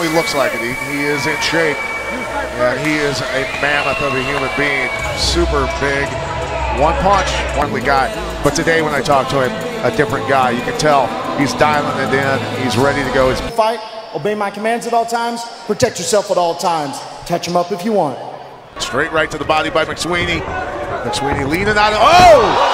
He looks like it. He, he is in shape. And he is a mammoth of a human being. Super big. One punch, one we got. But today when I talk to him, a different guy. You can tell he's dialing it in. He's ready to go. He's Fight, obey my commands at all times, protect yourself at all times. Touch him up if you want. straight right to the body by McSweeney. McSweeney leaning out of. Oh!